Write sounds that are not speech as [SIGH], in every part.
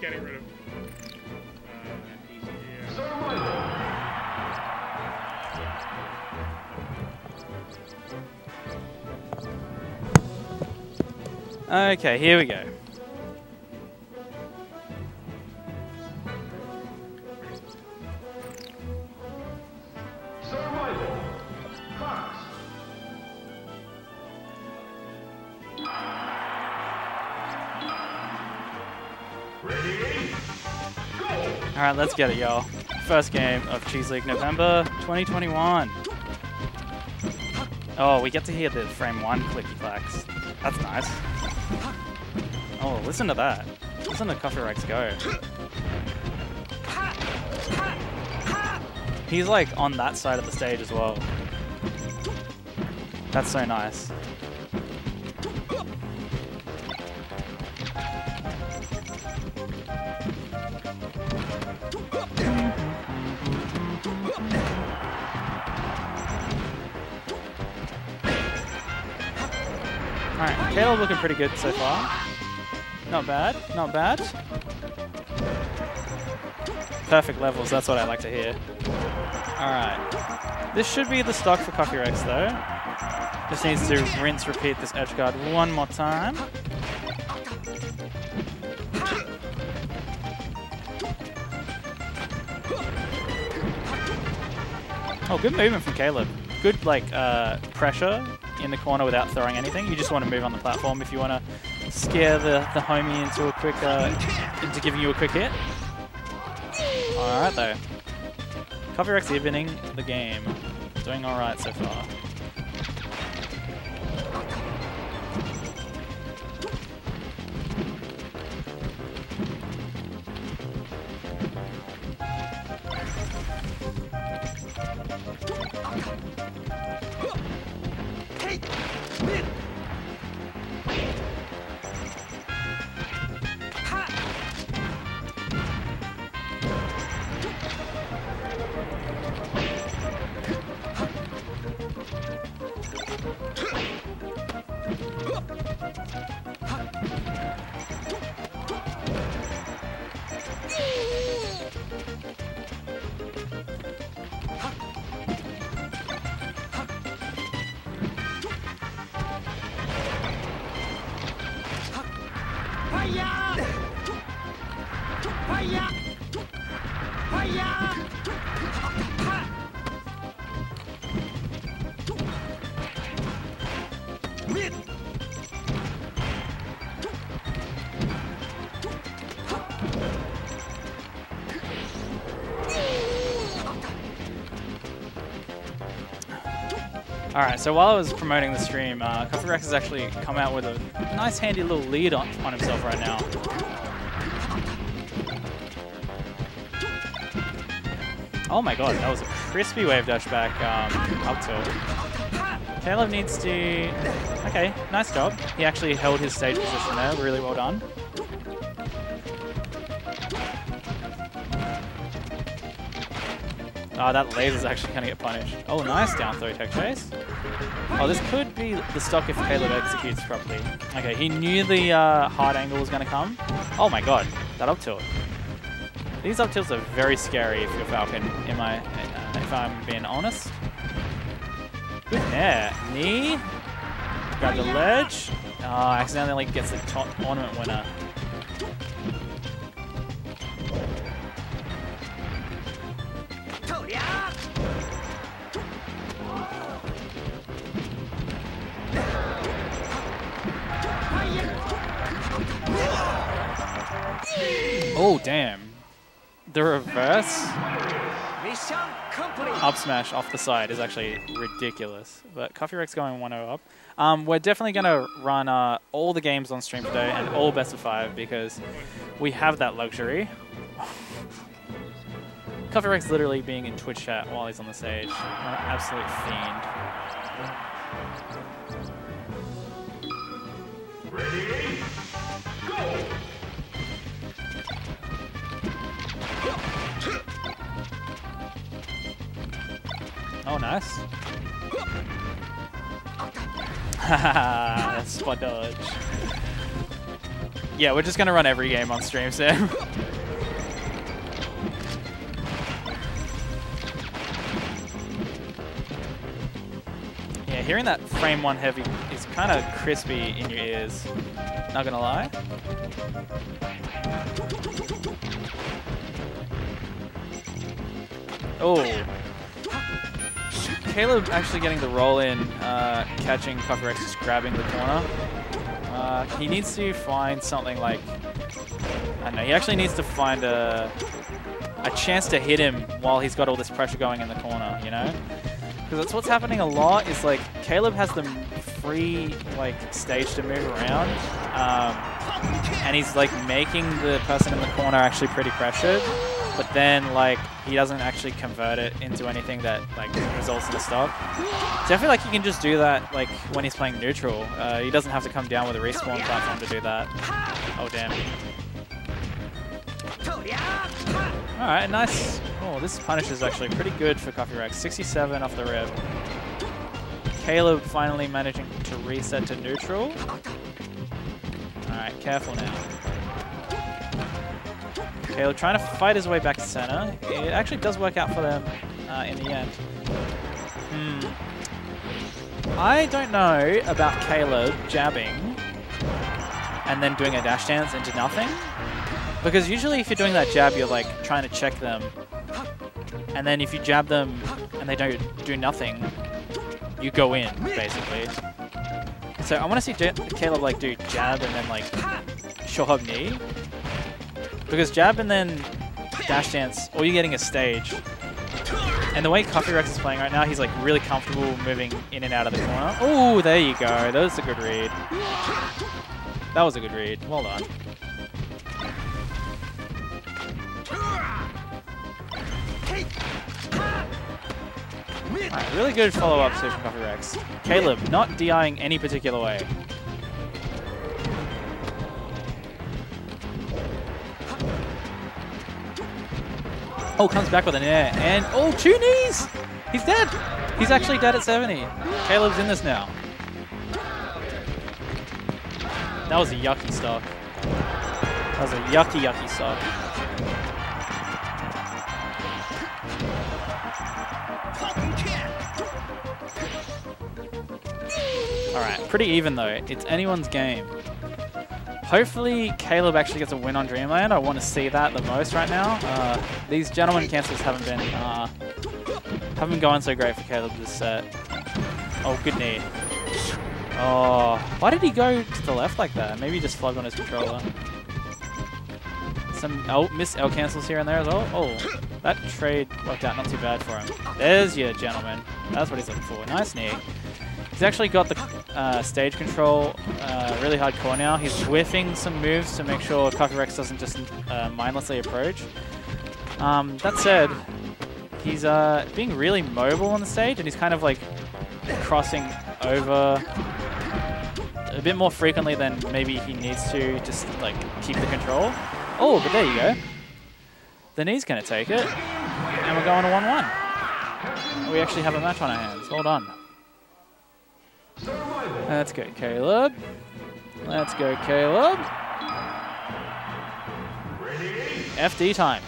just getting rid of. Uh. Okay, here we go. Alright, let's get it, y'all. First game of Cheese League November 2021. Oh, we get to hear the frame one clicky clacks. That's nice. Oh, listen to that. Listen to Coffee Rex go. He's like on that side of the stage as well. That's so nice. Alright, Caleb looking pretty good so far. Not bad, not bad. Perfect levels, that's what I like to hear. Alright. This should be the stock for Coffee Rex though. Just needs to rinse, repeat this edge guard one more time. Oh, good movement from Caleb. Good, like, uh, pressure in the corner without throwing anything. You just want to move on the platform if you want to scare the, the homie into a quick, uh, into giving you a quick hit. Alright, though. Coffee Rex evening the game. Doing alright so far. yeah! Alright, so while I was promoting the stream, uh, Coffee Rex has actually come out with a nice handy little lead on, on himself right now. Oh my god, that was a crispy wave dash back um, up tilt. Caleb needs to... Okay, nice job. He actually held his stage position there, really well done. Oh, that laser's actually going to get punished. Oh, nice down throw tech chase. Oh, this could be the stock if Caleb executes properly. Okay, he knew the uh, hard angle was going to come. Oh my god, that up tilt. These up tilts are very scary if you're Falcon, am I, uh, if I'm being honest. Good nair. Knee. Grab the ledge. Oh, accidentally gets the top ornament winner. The reverse up smash off the side is actually ridiculous. But Coffee Rex going 1-0 up. Um, we're definitely going to run uh, all the games on stream today and all best of five because we have that luxury. [LAUGHS] Coffee Rex literally being in Twitch chat while he's on the stage. What an absolute fiend. Ready? Oh, nice. [LAUGHS] Haha, spot dodge. Yeah, we're just gonna run every game on stream, Sam. [LAUGHS] yeah, hearing that frame one heavy is kind of crispy in your ears. Not gonna lie. Oh. Caleb actually getting the roll in, uh, catching Coffee Rex just grabbing the corner. Uh, he needs to find something like... I don't know, he actually needs to find a, a chance to hit him while he's got all this pressure going in the corner, you know? Because that's what's happening a lot, is like, Caleb has the free, like, stage to move around. Um, and he's, like, making the person in the corner actually pretty pressured but then like he doesn't actually convert it into anything that like results in a stop. So I feel like he can just do that like when he's playing neutral. Uh, he doesn't have to come down with a respawn platform to do that. Oh damn. Alright, nice. Oh, this punish is actually pretty good for Coffee Rex. 67 off the rip. Caleb finally managing to reset to neutral. Alright, careful now. Caleb trying to fight his way back to center. It actually does work out for them uh, in the end. Hmm. I don't know about Caleb jabbing and then doing a dash dance into nothing. Because usually if you're doing that jab, you're like trying to check them. And then if you jab them and they don't do nothing, you go in, basically. So I want to see J Caleb like do jab and then like short hop knee. Because jab and then dash dance, or you're getting a stage. And the way Coffee Rex is playing right now, he's like really comfortable moving in and out of the corner. Oh, there you go. That was a good read. That was a good read. Well done. Right, really good follow-up from Coffee Rex. Caleb, not DIing any particular way. Oh, comes back with an air. And, oh, two knees! He's dead! He's actually dead at 70. Caleb's in this now. That was a yucky stock. That was a yucky, yucky stock. Alright, pretty even though. It's anyone's game. Hopefully Caleb actually gets a win on Dreamland. I want to see that the most right now. Uh, these gentlemen cancels haven't been uh, haven't going so great for Caleb this set. Oh, good knee. Oh, why did he go to the left like that? Maybe he just flubbed on his controller. Some oh, miss L cancels here and there as well. Oh, that trade worked out not too bad for him. There's your gentleman. That's what he's looking for. Nice knee. He's actually got the uh, stage control uh, really hardcore now. He's whiffing some moves to make sure Coffee Rex doesn't just uh, mindlessly approach. Um, that said, he's uh, being really mobile on the stage and he's kind of like crossing over a bit more frequently than maybe he needs to just like keep the control. Oh, but there you go. The knee's going to take it. And we're going to 1-1. We actually have a match on our hands. Hold done. Let's go, Caleb. Let's go, Caleb. FD time.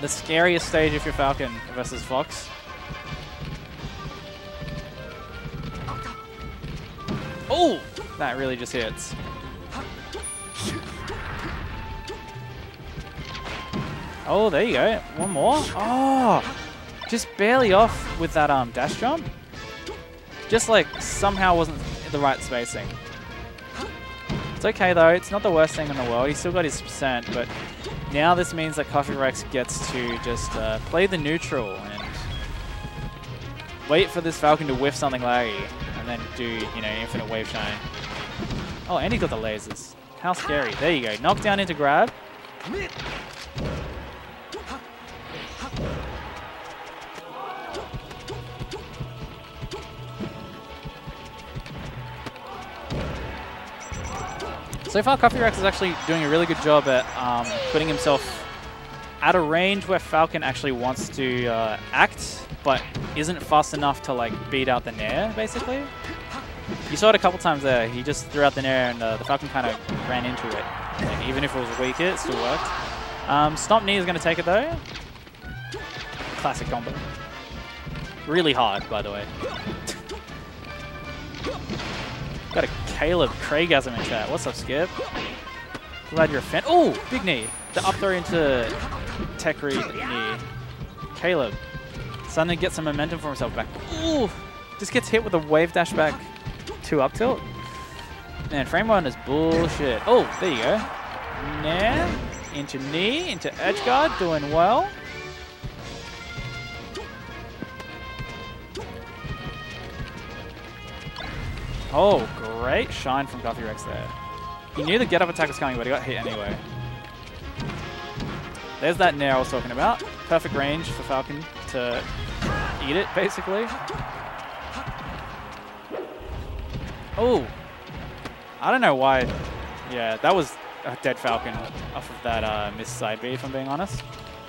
The scariest stage if you're Falcon versus Fox. Oh! That really just hits. Oh, there you go. One more. Oh! Just barely off with that um dash jump. Just like somehow wasn't the right spacing. It's okay though, it's not the worst thing in the world. He's still got his percent, but now this means that Coffee Rex gets to just uh, play the neutral and wait for this Falcon to whiff something laggy and then do, you know, infinite wave shine. Oh, and he got the lasers. How scary. There you go. Knockdown into grab. So far, Coffee Rex is actually doing a really good job at um, putting himself at a range where Falcon actually wants to uh, act, but isn't fast enough to like beat out the Nair, basically. You saw it a couple times there. He just threw out the Nair and uh, the Falcon kind of ran into it. Like, even if it was weaker, it still worked. Um, Stomp Knee is going to take it though. Classic combo. Really hard, by the way. Got a Caleb Craigasm in chat. What's up, Skip? Glad you're a fan. Oh, big knee. The up throw into tech read knee. Caleb suddenly gets some momentum for himself back. Ooh, just gets hit with a wave dash back to up tilt. Man, frame one is bullshit. Oh, there you go. Now, into knee, into edge guard, doing well. Oh, great shine from Coffee Rex there. He knew the get up attack was coming, but he got hit anyway. There's that nair I was talking about. Perfect range for Falcon to eat it, basically. Oh! I don't know why. Yeah, that was a dead Falcon off of that uh, missed side B, if I'm being honest.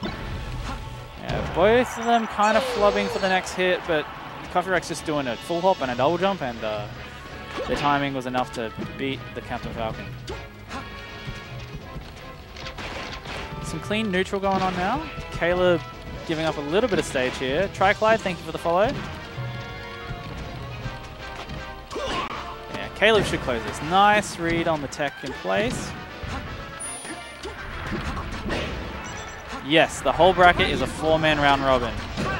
Yeah, both of them kind of flubbing for the next hit, but Coffee Rex just doing a full hop and a double jump, and uh, the timing was enough to beat the Captain Falcon. Some clean neutral going on now. Caleb giving up a little bit of stage here. Triclide, thank you for the follow. Yeah, Caleb should close this. Nice read on the tech in place. Yes, the whole bracket is a four-man round robin.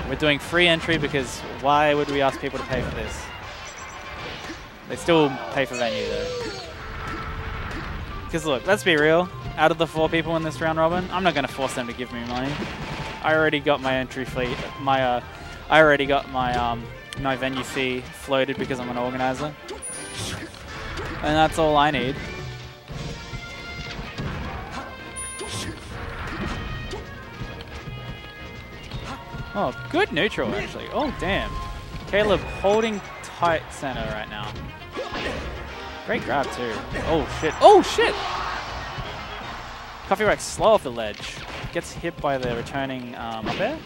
We're doing free entry because why would we ask people to pay for this? They still pay for venue though. Because look, let's be real. Out of the four people in this round robin, I'm not going to force them to give me money. I already got my entry fee, my uh, I already got my um, my venue fee floated because I'm an organizer, and that's all I need. Oh, good neutral actually. Oh damn, Caleb holding tight center right now. Great grab too. Oh shit. Oh shit! Coffee Rex slow off the ledge. Gets hit by the returning um, up air.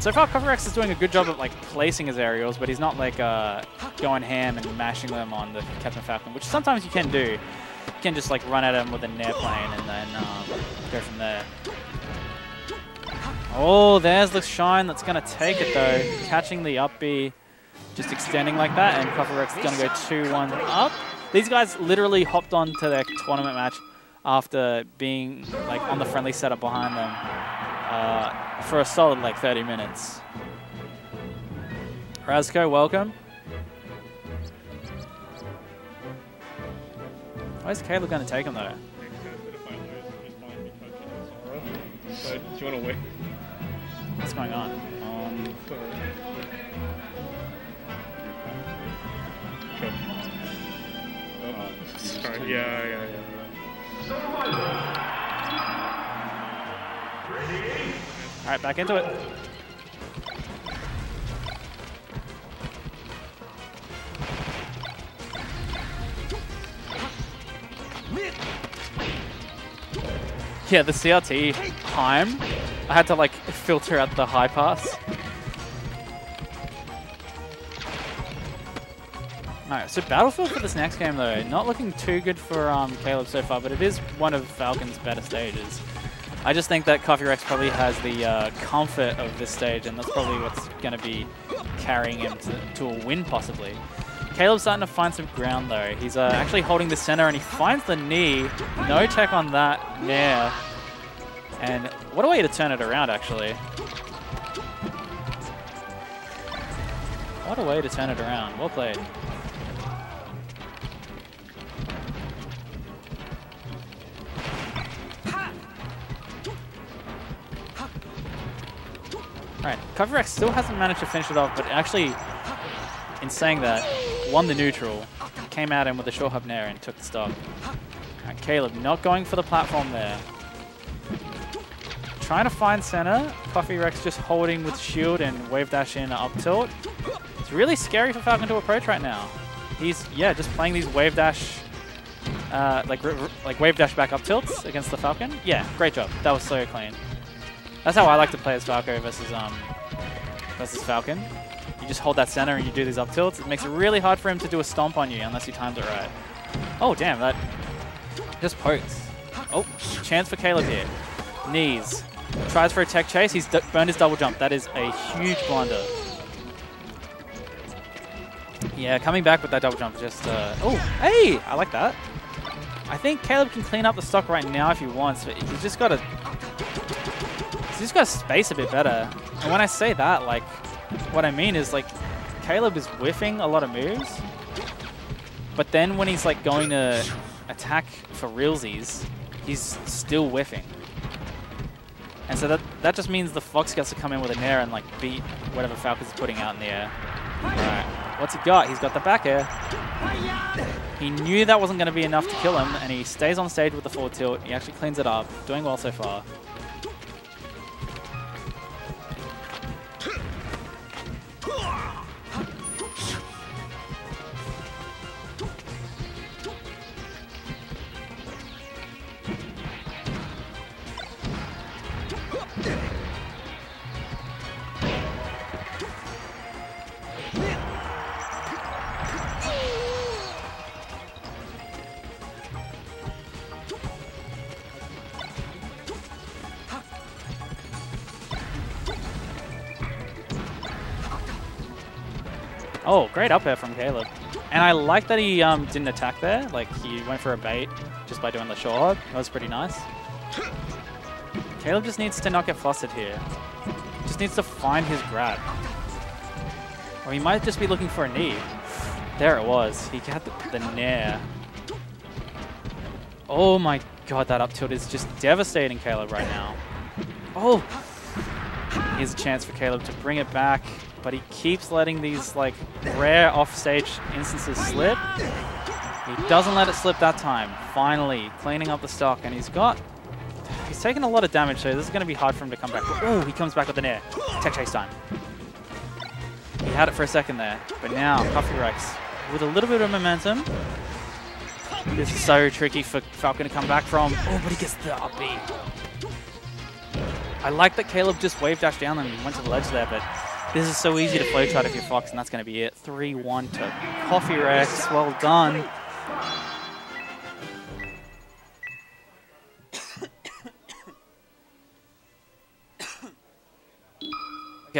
So far, Coffee Rex is doing a good job of like placing his aerials, but he's not like uh, going ham and mashing them on the Captain Falcon, which sometimes you can do. You can just like run at him with an airplane and then um, go from there. Oh, there's the shine that's going to take it though. Catching the up B, just extending like that, and Coffee Rex is going to go 2-1 up. These guys literally hopped on to their tournament match after being like on the friendly setup behind them uh, for a solid like 30 minutes. Razko, welcome. Where's Caleb going to take him though? But do you want to wait? What's going on? Um, Sorry. Yeah, yeah, yeah. All right, back into it. Yeah, the CRT time, I had to like filter out the high pass. Alright, so Battlefield for this next game though, not looking too good for um, Caleb so far, but it is one of Falcon's better stages. I just think that Coffee Rex probably has the uh, comfort of this stage, and that's probably what's going to be carrying him to, to a win, possibly. Caleb's starting to find some ground, though. He's uh, actually holding the center, and he finds the knee. No tech on that nair. And what a way to turn it around, actually. What a way to turn it around. Well played. Right, Coffee Rex still hasn't managed to finish it off, but actually, in saying that, won the neutral, came out in with a short hop nair and took the stock. Right, Caleb not going for the platform there. Trying to find center. Coffee Rex just holding with shield and wave dash in up tilt. It's really scary for Falcon to approach right now. He's, yeah, just playing these wave dash, uh, like, like wave dash back up tilts against the Falcon. Yeah, great job. That was so clean. That's how I like to play as Falco versus um versus Falcon. you just hold that center and you do these up tilts. It makes it really hard for him to do a stomp on you unless he times it right. Oh, damn, that just pokes. Oh, chance for Caleb here. Knees. Tries for a tech chase. He's burned his double jump. That is a huge blunder. Yeah, coming back with that double jump just... Uh, oh, hey! I like that. I think Caleb can clean up the stock right now if he wants, but he's just got to... Just got space a bit better. And when I say that, like, what I mean is, like, Caleb is whiffing a lot of moves, but then when he's, like, going to attack for realsies, he's still whiffing. And so that that just means the Fox gets to come in with an air and like beat whatever Falcons putting out in the air. Alright, what's he got? He's got the back air. He knew that wasn't going to be enough to kill him, and he stays on stage with the forward tilt. He actually cleans it up. Doing well so far. Oh, great up air from Caleb. And I like that he um, didn't attack there. Like, he went for a bait just by doing the short. That was pretty nice. Caleb just needs to not get flustered here. Just needs to find his grab. Or he might just be looking for a knee. There it was. He got the, the nair. Oh my god, that up tilt is just devastating Caleb right now. Oh! Here's a chance for Caleb to bring it back but he keeps letting these like rare offstage instances slip. He doesn't let it slip that time. Finally, cleaning up the stock, and he's got... He's taken a lot of damage, so this is going to be hard for him to come back. Oh, he comes back with an air. Tech chase time. He had it for a second there, but now Coffee Rex with a little bit of momentum. This is so tricky for Falcon to come back from. Oh, but he gets the up B. I like that Caleb just wave dashed down and went to the ledge there, but this is so easy to flow chart if you're Fox, and that's going to be it. 3-1 to Coffee Rex. Well done.